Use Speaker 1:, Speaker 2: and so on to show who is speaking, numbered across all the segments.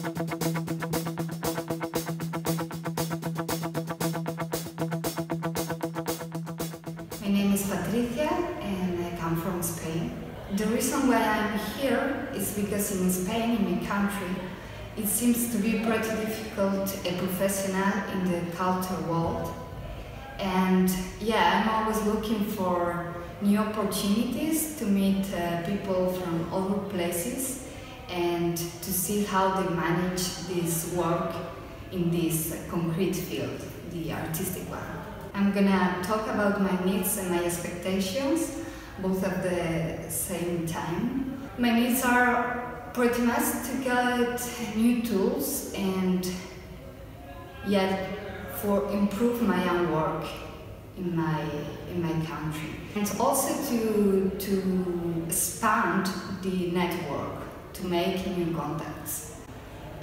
Speaker 1: My name is Patricia and I come from Spain. The reason why I'm here is because in Spain, in my country, it seems to be pretty difficult a professional in the culture world. And yeah, I'm always looking for new opportunities to meet uh, people from other places and to see how they manage this work in this concrete field, the artistic one. I'm gonna talk about my needs and my expectations, both at the same time. My needs are pretty much to get new tools and yet for improve my own work in my in my country and also to to expand the network to make new contacts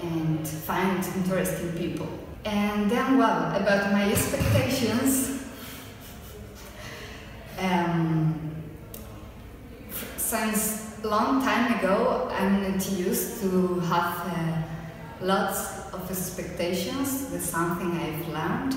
Speaker 1: and find interesting people. And then well about my expectations um, since long time ago i'm not used to have uh, lots of expectations that's something i've learned.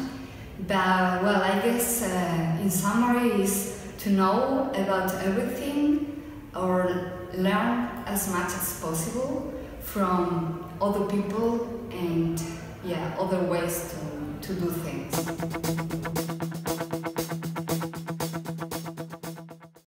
Speaker 1: But well, I guess uh, in summary is to know about everything or learn as much as possible from other people and yeah, other ways to, to do things.